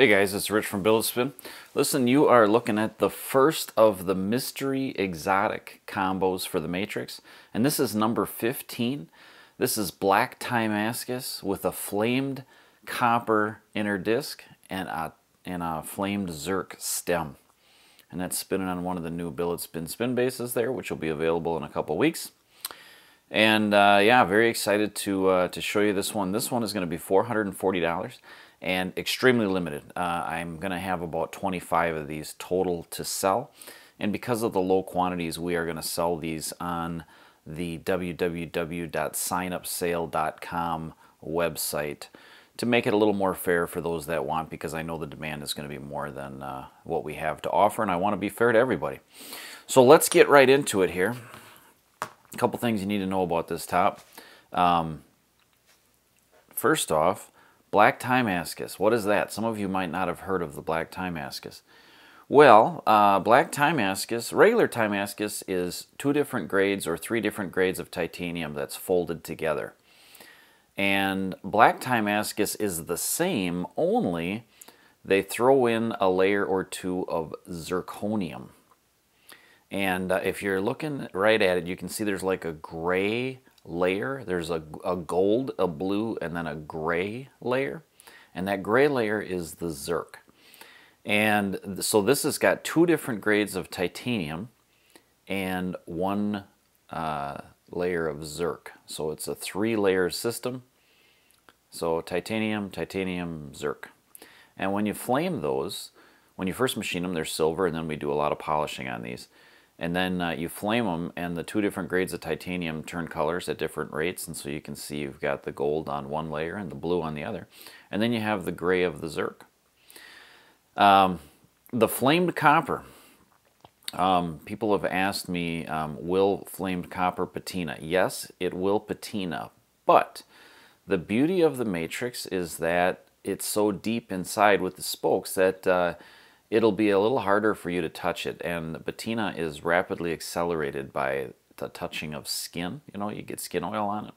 Hey guys, it's Rich from Billet Spin. Listen, you are looking at the first of the mystery exotic combos for the Matrix, and this is number 15. This is Black Timascus with a flamed copper inner disc and a, and a flamed Zerk stem. And that's spinning on one of the new Billet Spin spin bases there, which will be available in a couple weeks. And uh, yeah, very excited to uh, to show you this one. This one is going to be $440 and extremely limited. Uh, I'm going to have about 25 of these total to sell. And because of the low quantities, we are going to sell these on the www.signupsale.com website to make it a little more fair for those that want because I know the demand is going to be more than uh, what we have to offer and I want to be fair to everybody. So let's get right into it here. A couple things you need to know about this top. Um, first off, Black Timascus. What is that? Some of you might not have heard of the Black Timascus. Well, uh, Black Timascus, regular Timascus is two different grades or three different grades of titanium that's folded together. And Black Timascus is the same, only they throw in a layer or two of zirconium. And uh, if you're looking right at it, you can see there's like a gray layer. There's a, a gold, a blue, and then a gray layer. And that gray layer is the Zerk. And so this has got two different grades of titanium and one uh, layer of Zerk. So it's a three layer system. So titanium, titanium, Zerk. And when you flame those, when you first machine them, they're silver, and then we do a lot of polishing on these and then uh, you flame them and the two different grades of titanium turn colors at different rates and so you can see you've got the gold on one layer and the blue on the other and then you have the gray of the Zerk. Um, the flamed copper. Um, people have asked me, um, will flamed copper patina? Yes, it will patina, but the beauty of the matrix is that it's so deep inside with the spokes that uh, it'll be a little harder for you to touch it. And patina is rapidly accelerated by the touching of skin. You know, you get skin oil on it.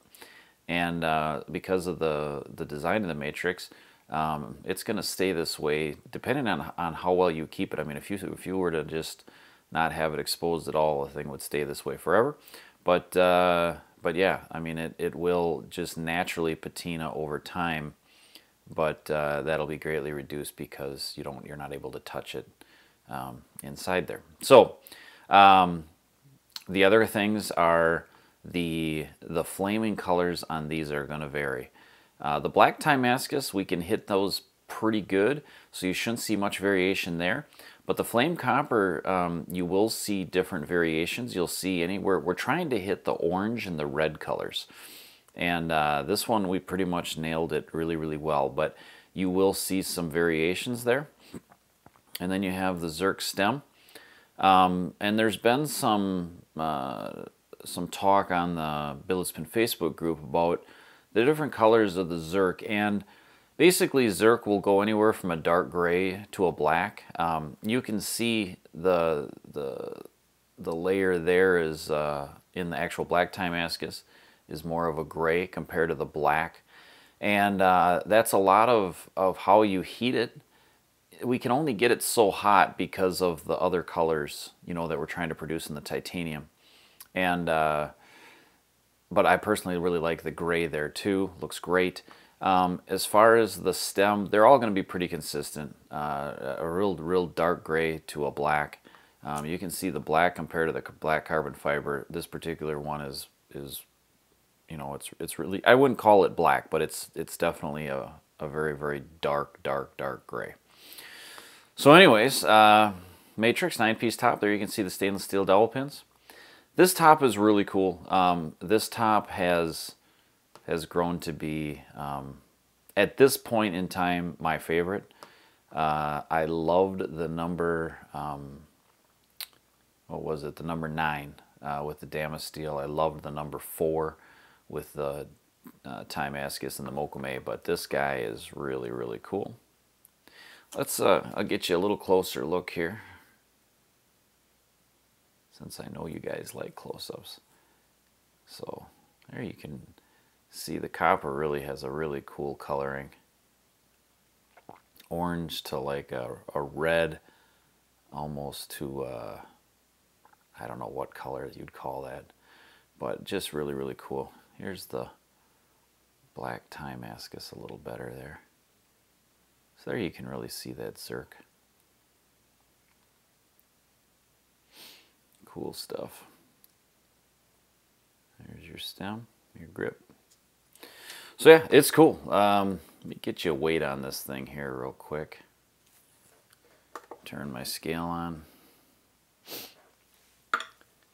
And uh, because of the, the design of the matrix, um, it's going to stay this way depending on, on how well you keep it. I mean, if you, if you were to just not have it exposed at all, the thing would stay this way forever. But, uh, but yeah, I mean, it, it will just naturally patina over time but uh, that'll be greatly reduced because you don't you're not able to touch it um, inside there. So um, the other things are the the flaming colors on these are going to vary. Uh, the black Timascus we can hit those pretty good, so you shouldn't see much variation there. But the flame copper, um, you will see different variations. You'll see anywhere. We're trying to hit the orange and the red colors. And uh, this one we pretty much nailed it really, really well, but you will see some variations there. And then you have the Zerk stem. Um, and there's been some uh, some talk on the Billet Spin Facebook group about the different colors of the Zerk. And basically Zerk will go anywhere from a dark gray to a black. Um, you can see the, the, the layer there is uh, in the actual black Timascus is more of a gray compared to the black. And uh, that's a lot of, of how you heat it. We can only get it so hot because of the other colors, you know, that we're trying to produce in the titanium. And, uh, but I personally really like the gray there too. Looks great. Um, as far as the stem, they're all going to be pretty consistent. Uh, a real, real dark gray to a black. Um, you can see the black compared to the black carbon fiber. This particular one is is you know, it's it's really I wouldn't call it black, but it's it's definitely a, a very very dark dark dark gray. So, anyways, uh, Matrix nine piece top. There you can see the stainless steel dowel pins. This top is really cool. Um, this top has has grown to be um, at this point in time my favorite. Uh, I loved the number. Um, what was it? The number nine uh, with the Damascus Damasteel. I loved the number four with the uh, and the Mokume, but this guy is really, really cool. Let's, uh, I'll get you a little closer look here, since I know you guys like close-ups. So there you can see the copper really has a really cool coloring. orange to like a, a red, almost to, uh, I don't know what color you'd call that, but just really, really cool. Here's the black Timascus a little better there. So there you can really see that zerk. Cool stuff. There's your stem, your grip. So yeah, it's cool. Um, let me get you a weight on this thing here real quick. Turn my scale on.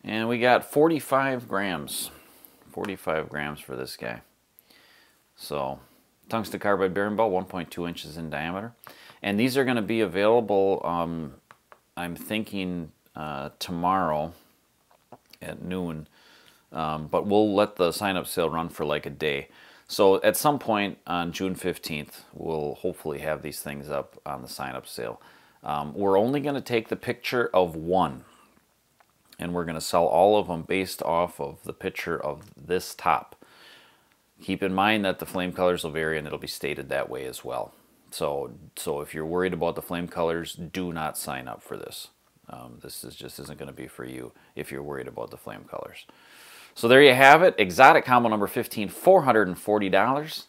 And we got 45 grams. 45 grams for this guy. So, tungsten carbide bearing ball, 1.2 inches in diameter. And these are going to be available, um, I'm thinking, uh, tomorrow at noon. Um, but we'll let the sign-up sale run for like a day. So at some point on June 15th, we'll hopefully have these things up on the sign-up sale. Um, we're only going to take the picture of one and we're going to sell all of them based off of the picture of this top. Keep in mind that the flame colors will vary and it'll be stated that way as well. So, so if you're worried about the flame colors, do not sign up for this. Um, this is just isn't going to be for you if you're worried about the flame colors. So there you have it. Exotic combo number 15, $440.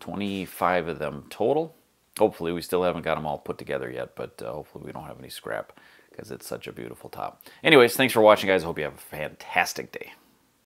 25 of them total. Hopefully, we still haven't got them all put together yet, but uh, hopefully we don't have any scrap because it's such a beautiful top. Anyways, thanks for watching, guys. I hope you have a fantastic day.